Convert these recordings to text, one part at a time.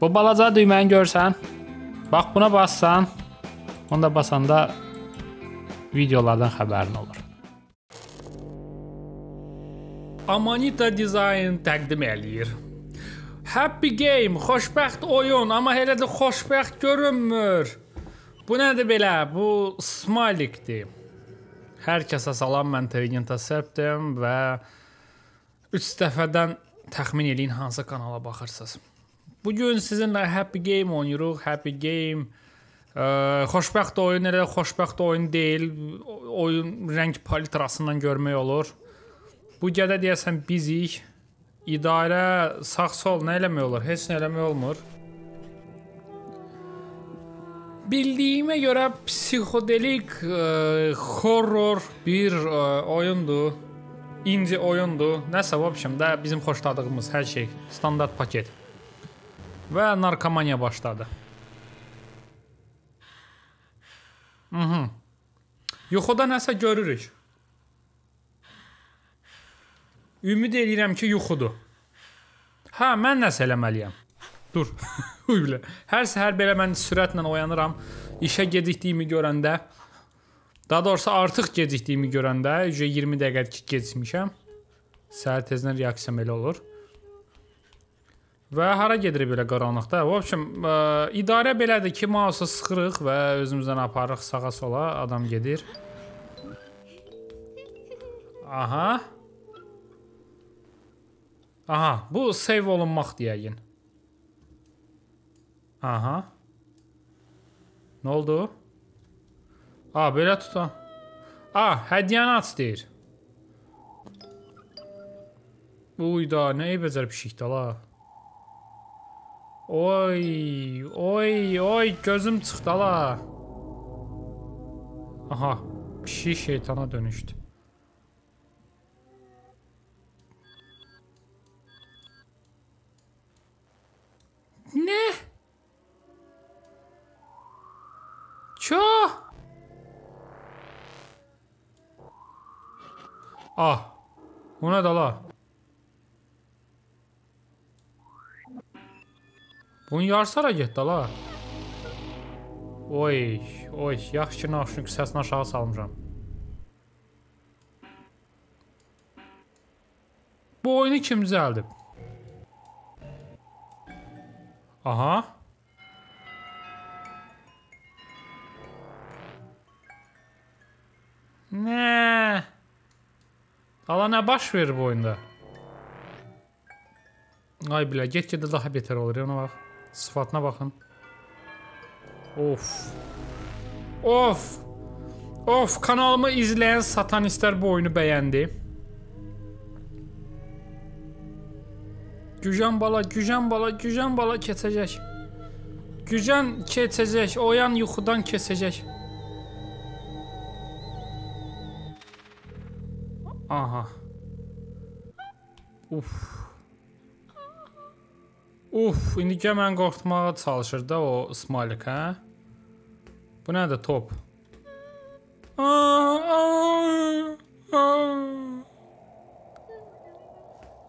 Bu balaca düyməni görsən? Bax buna bassan, onda basanda videolardan xəbərin olur. Amanita Design təqdim eləyir. Happy Game, xoşbəxt oyun, amma hələ də xoşbəxt görünmür. Bu nədir belə? Bu smilikdir. Hər kəsə salam, mən Terigenta Septim və 3 dəfədən təxmin eləyin hansı kanala baxırsınız. Bugün sizinlə Happy Game oynayırıq. Happy Game ə, xoşbəxt oyun elə xoşbəxt oyun deyil. Oyun rəng palitrasından görmək olur. Bu gədə deyəsən bizik. İdarə sağ-sol nə eləmək olur? Heç nə eləmək olmur. Bildiyimə görə psixodelik ə, horror bir ə, oyundur. İndi oyundur. Nəsə, vəbşəm də bizim xoşladığımız hər şey standart paket. Və narkomaniya başladı. Mhm. Yuxuda nəsə görürük. Ümid edirəm ki, yuxudur. Hə, mən nəsə eləməliyəm. Dur. Uy bilə. Hər səhər belə mən sürətlə oyanıram. İşə gecikdiyimi görəndə, daha doğrusu artıq gecikdiyimi görəndə, 20 dəqiqə gecikmişəm. Səhər tezdən reaksiyam elə olur. Və hara gedirik belə qaranlıqda? В общем, ə, idarə belədir ki, mausu sıxırıq və özümüzdən aparırıq sağa sola, adam gedir. Aha. Aha, bu save olunmaq deyəyin. Aha. Nə oldu? A, belə tutan. A, hədiyyəni aç deyir. Uyda, nə eybəcər pişikdə la. Oy, oy, oy, gözüm çıxdı la. Aha, pişik şeytana dönüşdü. Nə? Ço? Ah. Bu nə də la? Bunun yarısı hara getdi la? Oy, oy, yaxşı ki, naşnik səsini aşağı salmışam. Bu oyunu kim düzəldib? Aha. Nə? Ala nə baş verir bu oyunda? Ay bilə, get-gedə daha betər olur, ona bax. Sıfatına bakın. Of. Of. Of kanalımı izleyen satanistler bu oyunu beğendi. Gücen bala, gücen bala, gücen bala kesecek. Gücen kesecek, oyan yuxudan kesecek. Aha. Uf. Uf, indi gəl mən qorxutmağa çalışır da o Smiley, hə? Bu nədir top?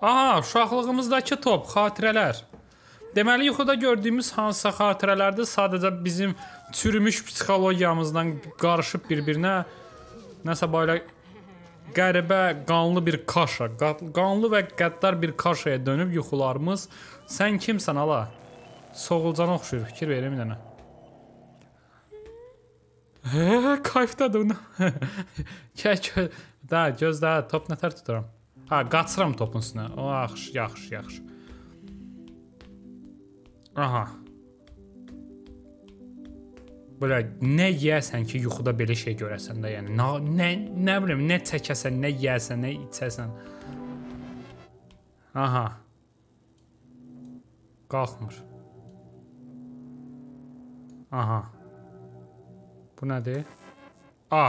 Aha, uşaqlığımızdakı top, xatirələr. Deməli yuxuda gördüyümüz hansısa xatirələrdir, sadəcə bizim çürümüş psixologiyamızdan qarışıb bir-birinə nəsə belə qəribə qanlı bir kaşa, qanlı və qəddar bir kaşaya dönüb yuxularımız. Sən kimsən ala? Soğulcana oxşuyur, fikir verim bir dənə. Hə, kayfdadır. Gəl, da gözlə, top nətər tuturam. Ha, qaçıram topun üstünə. Yaxşı, yaxşı, yaxşı. Aha. Belə nə yeyəsən ki, yuxuda belə şey görəsən də, yəni nə nə, nə bilim, nə çəkəsən, nə yeyəsən, nə içəsən. Aha. Qalxmır. Aha. Bu nədir? A.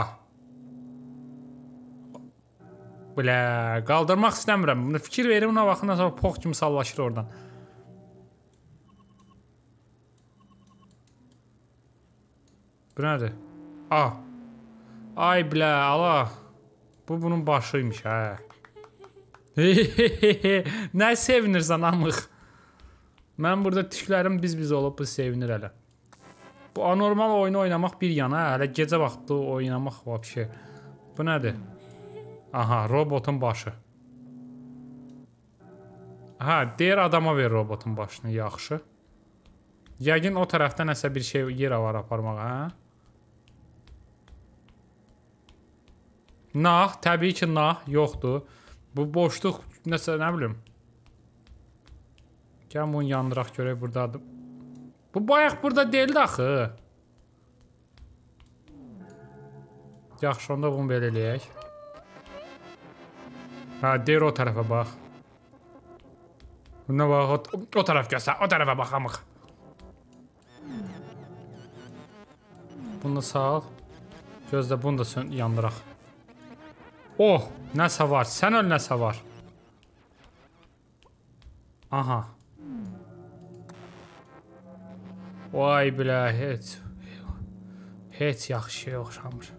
Belə qaldırmaq istəmirəm. Buna fikir verim, ona baxından sonra pox kimi sallaşır oradan. Bu nədir? A. Ay bilə, ala. Bu bunun başıymış, hə. nə sevinirsən amıq? Mən burada tüklərim biz-biz olub bu sevinir hələ. Bu anormal oyunu oynamaq bir yana, hələ gecə vaxtı oynamaq vəbşə. Bu nədir? Aha, robotun başı. Hə, deyir adama ver robotun başını, yaxşı. Yəqin o tərəfdən nəsə bir şey yer var aparmağa, hə? Nah, təbii ki, nah yoxdur. Bu boşluq nəsə nə bilim. Gəl bunu yandıraq görək burdadır. Bu bayaq burada deyildi axı. Yaxşı, onda bunu belə eləyək. Hə, deyir o tərəfə bax. Buna bax, o, o tərəf göstər, o tərəfə baxamıq. Bunu sal. Gözlə, bunu da yandıraq. Oh, nəsə var. Sən öl nəsə var. Aha. Vay bilə, heç heç yaxşı oxşamır.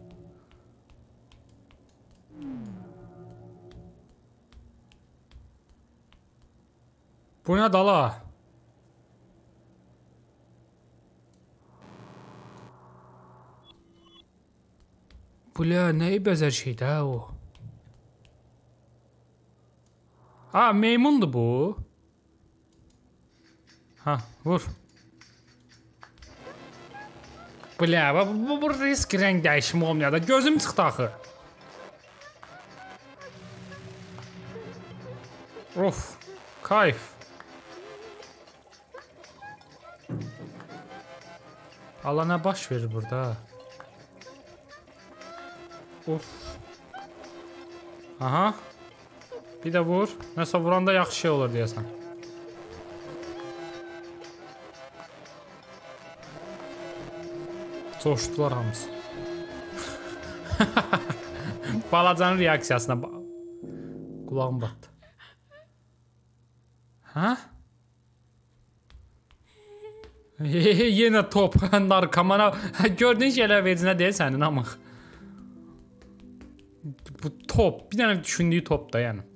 Bu nə dala? Bля, nəyi bəzər şeydə o? Ha meymundu bu. Ha vur. Bля, bu, bu, bu risk renk dəyişimi olmuyor da gözüm çıxdı axı. Of, kayf. Allah nə baş verir burada? Of. Aha. Bir də vur. Nəsə vuranda yaxşı şey olur deyəsən. Coşdular hamısı. Balacanın reaksiyasına qulağım batdı. Hə? Yenə top narkomana. Gördüyün şeylər vecinə deyil sənin amıq. Bu top, bir dənə düşündüyü top da yəni.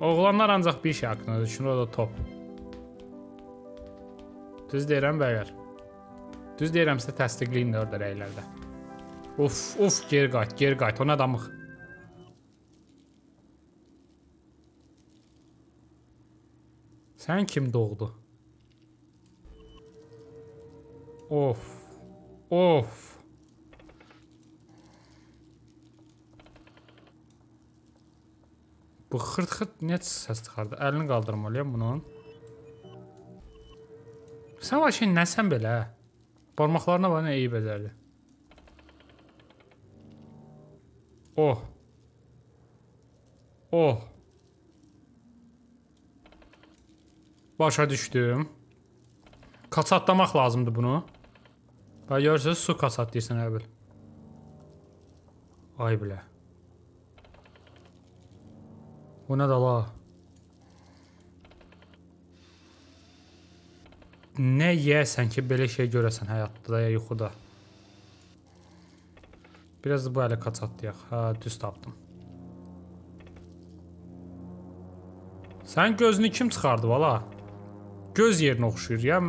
Oğlanlar ancaq bir şey haqqında düşünür, o da top. Düz deyirəm bəylər. Düz deyirəmsə təsdiqləyin də orada rəylərdə. Uf, uf, geri qayıt, geri qayıt. O nə adamıq? Sən kim doğdu? Of. Of. Bu xırt-xırt niyə səs çıxardı? Əlini qaldırmalıyam bunun. Sən var şey nəsən belə? Barmaqlarına bax nə eyib edərdi. Oh. Oh. Başa düşdüm. Kaçatlamaq lazımdır bunu. Bax görürsünüz su kaçat deyirsən əvvəl. Ay bilə. Bu nə dala? Nə yeyəsən ki, belə şey görəsən həyatda da ya yuxuda? Biraz da bu ələ kaçatlayaq. Hə, düz tapdım. Sən gözünü kim çıxardı vala? Göz yerinə oxşuyur ya.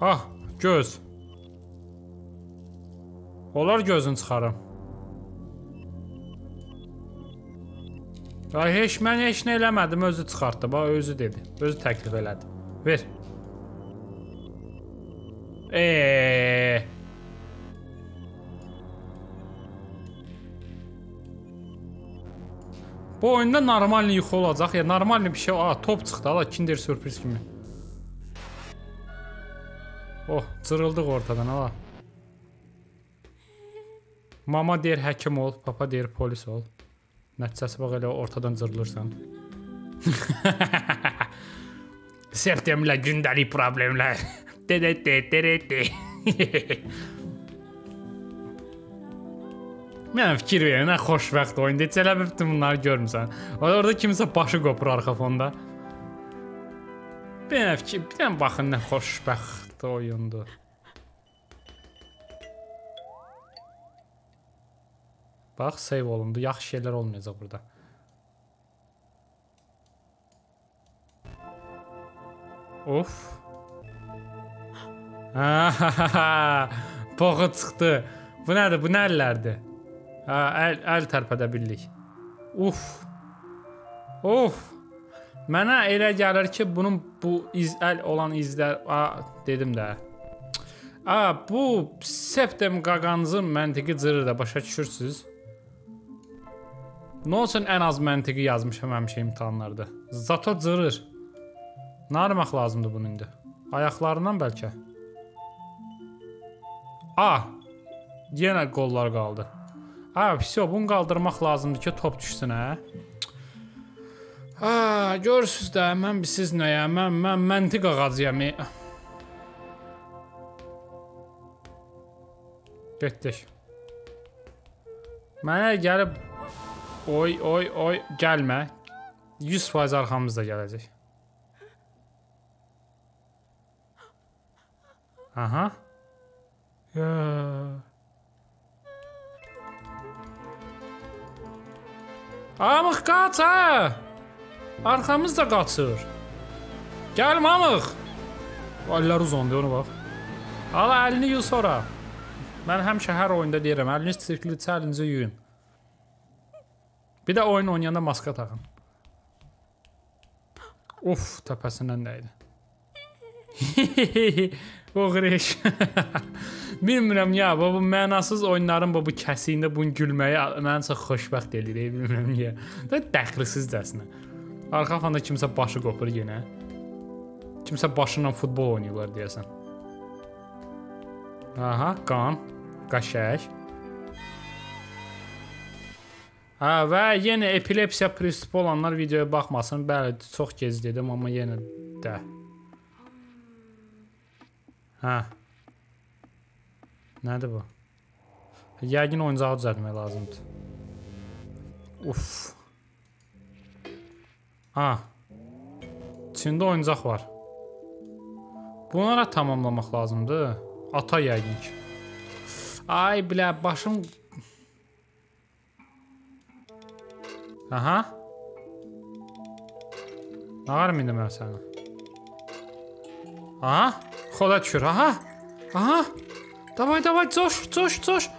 Ah, göz. Olar gözünü çıxarım. Ay heç mən heç nə eləmədim, özü çıxartdı. Bax özü dedi. Özü təklif elədi. Ver. Eee. Bu oyunda normal yuxu olacaq ya, normal bir şey. Aa, top çıxdı, ala Kinder sürpriz kimi. Oh, cırıldıq ortadan, ala. Mama deyir həkim ol, papa deyir polis ol. Nəticəsi bax elə ortadan cırılırsan. Septemlə gündəlik problemlər. De de de de de de. Mən fikir verin, nə xoşbəxt oyundur. Heç elə bütün bunları görmüsən. Orada kimsə başı qopur arxa fonda. Bir dənə fikir, bir dənə baxın nə xoşbəxt oyundur. Bax, save olundu. Yaxşı şeylər olmayacaq burada. Of. Boğu çıxdı. Bu nədir? Bu nə əllərdir? Ha, əl, əl tərpədə bildik. Uf. Of. Mənə elə gəlir ki, bunun bu iz əl olan izlər, a, dedim də. A, bu septem qaqanızın məntiqi cırır da başa düşürsüz? Nə olsun ən az məntiqi yazmışam həmişə imtahanlarda. Zato cırır. Nə armaq lazımdır bunun indi? Ayaqlarından bəlkə. A. Yenə qollar qaldı. Ha, vəsə bunu qaldırmaq lazımdır ki, top düşsün, hə? Ha, görürsüz də, mən siz nəyə? Mən mən məntiq ağacıyam. Getdik. Mənə gəlib oy oy oy gəlmə. 100% arxamızda gələcək. Aha. Ya. Amıq qaç ha! Arxamız da qaçır. Gəl mamıq. Əlləri uzandı ona bax. Ala əlini yu sonra. Mən həmişə hər oyunda deyirəm, əliniz sirklidirsə əlinizi yuyun. Bir də oyun oynayanda maska taxın. Uf, təpəsindən dəydi. Oğreş. Bilmirəm ya, bu, bu mənasız oyunların bu, bu kəsiyində bunu gülməyi məni çox xoşbəxt eləyir, bilmirəm niyə. Da dəxlisizcəsinə. Arxa fanda kimsə başı qopur yenə. Kimsə başı ilə futbol oynayırlar deyəsən. Aha, qan, qaşək. Hə, və yenə epilepsiya prinsip olanlar videoya baxmasın. Bəli, çox gec dedim, amma yenə də. Hə. Nədir bu? Yəqin oyuncağı düzəltmək lazımdır. Uf. Ha. İçində oyuncaq var. Bunlara tamamlamaq lazımdır. Ata yəqin ki. Ay bilə başım Aha. Nağar mıydı mən sənə? Aha. Xoda düşür. Aha. Aha. Davay davay coş coş coş.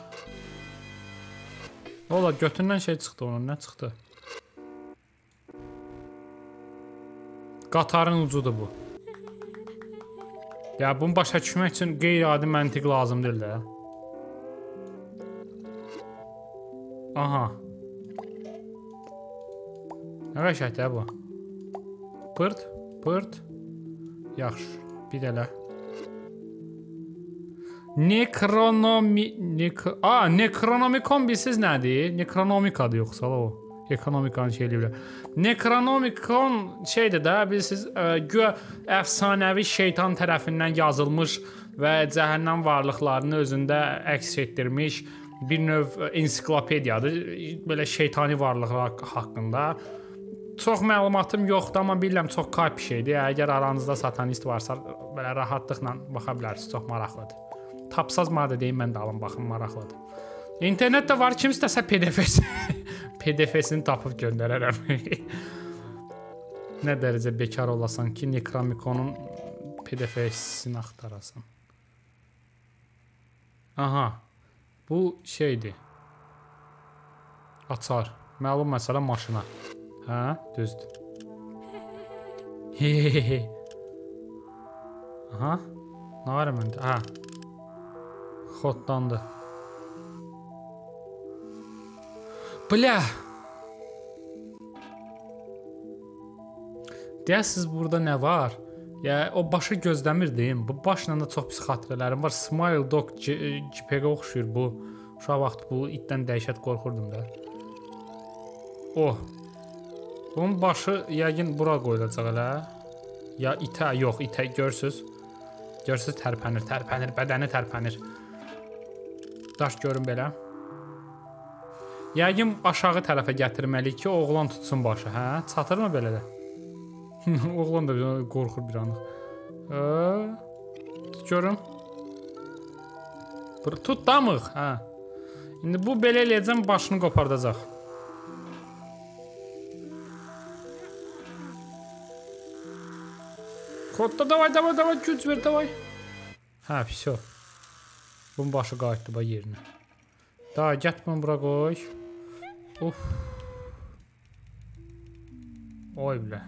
Ola götündən şey çıxdı onun. Nə çıxdı? Qatarın ucudur bu. Ya bunu başa düşmək üçün qeyri-adi məntiq lazım deyil də. Aha. Nə qəşəngdir bu. Pırt, pırt. Yaxşı. Bir də elə. Nekronomi... Nek A, Necronomicon bilsiz nədir? Necronomicadır yoxsa o. Ekonomikanı şey eləyirlər. Necronomicon şeydir də, bilsiz, ə, güya əfsanəvi şeytan tərəfindən yazılmış və cəhənnəm varlıqlarını özündə əks etdirmiş bir növ ensiklopediyadır. Belə şeytani varlıqlar haqqında. Çox məlumatım yoxdur, amma bilirəm çox qayp şeydir. Əgər aranızda satanist varsa, belə rahatlıqla baxa bilərsiniz. Çox maraqlıdır. Tapsaz maddə deyim mən də alım baxım maraqlıdır. İnternetdə var kim istəsə PDF-si PDF-sini tapıb göndərərəm. nə dərəcə bekar olasan ki, Necronomiconun PDF-sini axtarasan. Aha. Bu şeydir. Açar. Məlum məsələ maşına. Hə, düzdür. Aha. Nə var məndə? Hə. Xodlandı. Bля. Deyəsiz burada nə var? Ya o başı gözləmirdim. Bu başla da çox pis xatirələrim var. Smile Dog JPG oxşuyur bu. Uşaq vaxt bu itdən dəhşət qorxurdum da. Oh. Bunun başı yəqin bura qoyulacaq elə. Ya itə, yox, itə görsüz. Görsüz tərpənir, tərpənir, bədəni tərpənir. Daş görün belə. Yəqin aşağı tərəfə gətirməliyik ki, oğlan tutsun başı, hə? Çatırmı belə də? oğlan da qorxur bir anlıq. Tut görüm. Tut damıq, hə. İndi bu belə eləyəcəm, başını qopardacaq. Xodda davay, davay, davay, güc ver, davay. Hə, все. Bunun başı qayıtdı bax yerinə. Da, get bunu bura qoy. Uf. Oy bilə.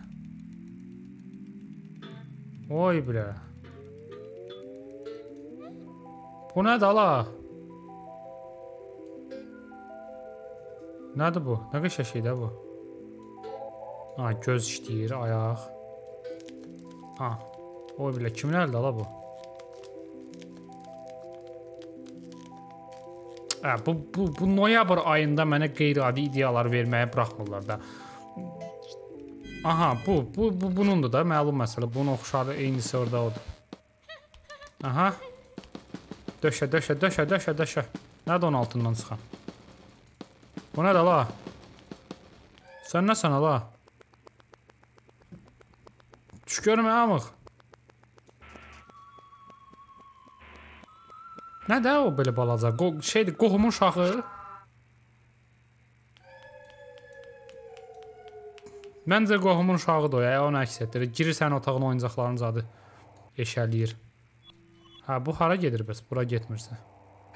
Oy bilə. Bu nədir ala? Nədir bu? Nə qəşəng şeydir bu? Ha, göz işləyir, ayaq. Ha. Oy bilə kimin əldə ala bu? Hə, bu bu bu noyabr ayında mənə qeyri-adi ideyalar verməyə buraxmırlar da. Aha, bu bu bu bunundur da məlum məsələ. Bunun oxşarı eynisi orada odur. Aha. Döşə, döşə, döşə, döşə, döşə. Nədir onun altından çıxan? Bu nədir la? Sən nəsən la? Görmə amıq. Nədir o belə balaca? Qo şeydir, qohumun uşağı. Məncə qohumun uşağıdır o, ya, onu əks etdirir. Girirsən otağın oyuncaqlarının zadı eşəliyir. Hə, bu hara gedir bəs? Bura getmirsə.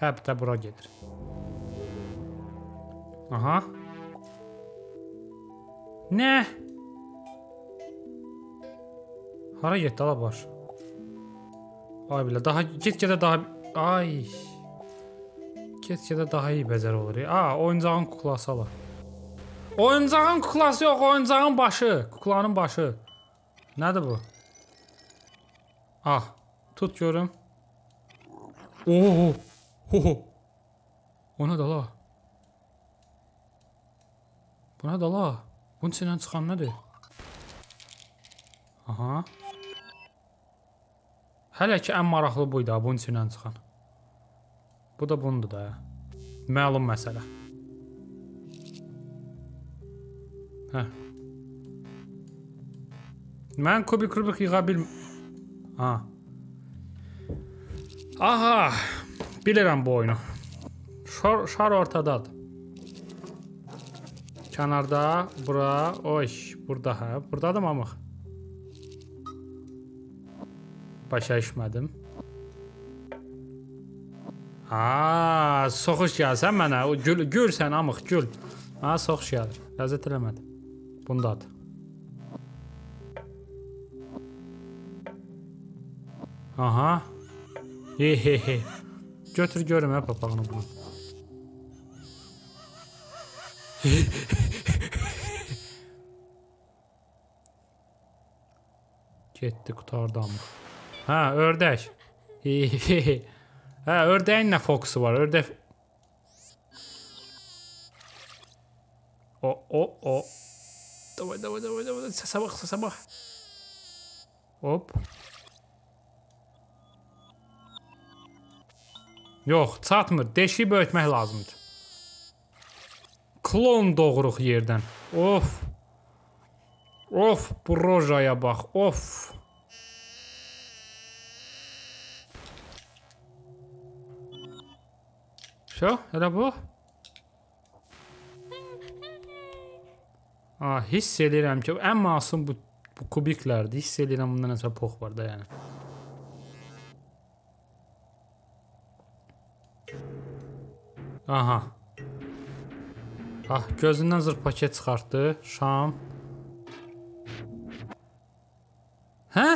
Hə, də bura gedir. Aha. Nə? Hara getdi ala baş? Ay bilə, daha get-gedə daha ay. Get-gedə daha iyi bəzər olur. A, oyuncağın kuklası ala. Oyuncağın kuklası yox, oyuncağın başı, kuklanın başı. Nədir bu? Ah, tut görüm. Oo. Ho ho. O nə də la? Bu nə də la? Bunun içindən çıxan nədir? Aha. Hələ ki ən maraqlı buydu ha, bunun içindən çıxan. Bu da bundur da. Məlum məsələ. Hə. Mən kubik rubik yığa bilm... Ha. Aha, bilirəm bu oyunu. Şar, şar ortadadır. Kənarda, bura, oy, burada hə, burdadır mamıq. Başa düşmədim. Aa, soxuş gəlsən mənə, o gül, gül sən amıq, gül. Ha, soxuş gəlir. Ləzzət eləmədi. Bundadır. Aha. He he he. Götür görüm hə papağını bunu. Getdi qutardı amma. Hə, ördək. hə, ördəyin nə fokusu var? Ördək O, o, o. Davay, davay, davay, davay. Səsə bax, səsə bax. Hop. Yox, çatmır. Deşiyi böyütmək lazımdır. Klon doğuruq yerdən. Of. Of, bu rojaya bax. Of. Şo, elə bu. Ah, hiss edirəm ki, ən masum bu, bu kubiklərdir. Hiss edirəm bunda nəsə pox var da yəni. Aha. Ah, gözündən zırh paket çıxartdı. Şam. Hə?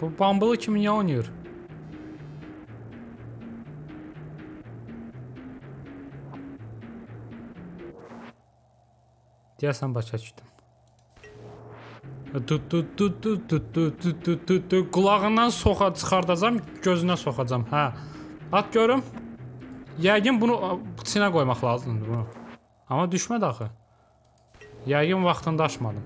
Bu bambılı kimi niyə oynayır? Deyəsən başa düşdüm. Qulağından soxa çıxardacam, gözünə soxacam. Hə. At görüm. Yəqin bunu içinə qoymaq lazımdır bunu. Amma düşmədi axı. Yəqin vaxtında açmadım.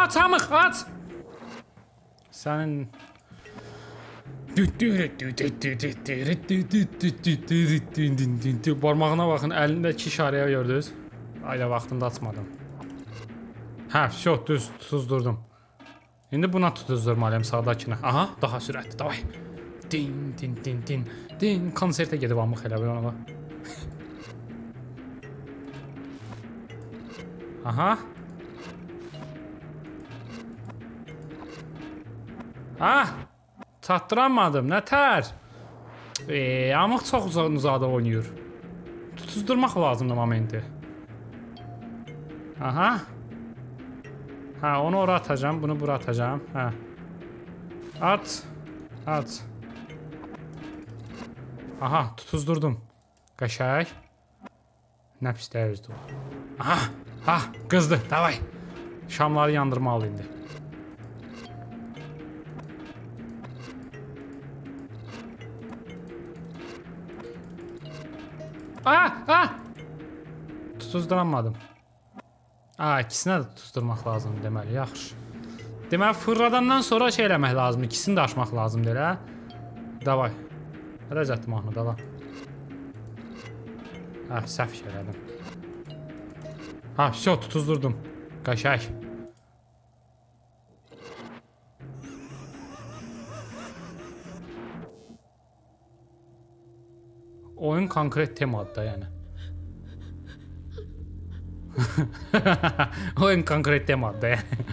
Açamıq, aç. Sənin Barmağına baxın, əlindəki işarəyə gördünüz? Ayla vaxtında açmadım. Hə, şo, düz tuzdurdum. İndi buna tutuzdurmalıyam sağdakını. Aha, daha sürətli, davay. Din din din din Din konsertə gedib almaq elə bir ona. Aha. Ah! Çatdıramadım. Nətər? Eee, amma çox uzaq uzaqda oynayır. Tutuzdurmaq lazımdır momenti. Aha. Hə, onu ora atacağam, bunu bura atacağam. Hə. At. At. Aha, tutuzdurdum. Qəşəng. Nə pis dəyizdi o. Aha, ha, qızdı. Davay. Şamları yandırmalı indi. Ah, ah! Tutuzduramadım. A, ikisinə də tutuzdurmaq lazımdır deməli, yaxşı. Deməli, fırladandan sonra şey eləmək lazımdır, ikisini də açmaq lazımdır, elə? Davay. Hələ zətdim ahını, dala. Hə, səhv şey elədim. Hə, vəsə, tutuzdurdum. Qaşək. Oyun konkret temadır da, yəni. Oyun konkret temadır da, yəni.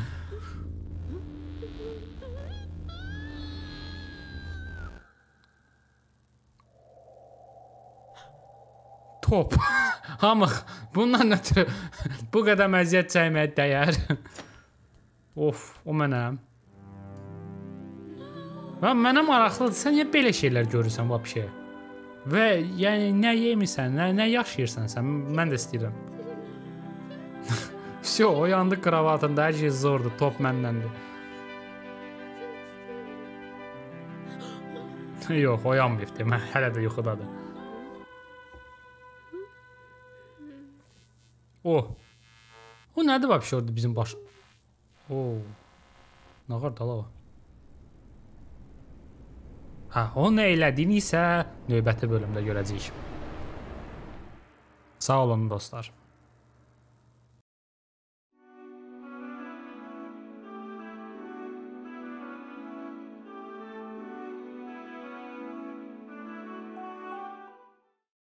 Top. Hamı bundan ötürü bu qədər məziyyət çəkməyə dəyər. of, o mənəm. Və mənə maraqlıdır. Sən niyə belə şeylər görürsən vəbşə? Və yəni nə yemisən, nə, nə yaşayırsan sən? Mən də istəyirəm. Всё, oyandı kravatında, hər şey zordur, top məndəndir. Yox, oyanmayıb demə, hələ də yuxudadır. O. O nədir vəbşə orada bizim baş? O. Nə qədər dala var? Hə, o nə elədiyini isə növbəti bölümdə görəcəyik. Sağ olun dostlar.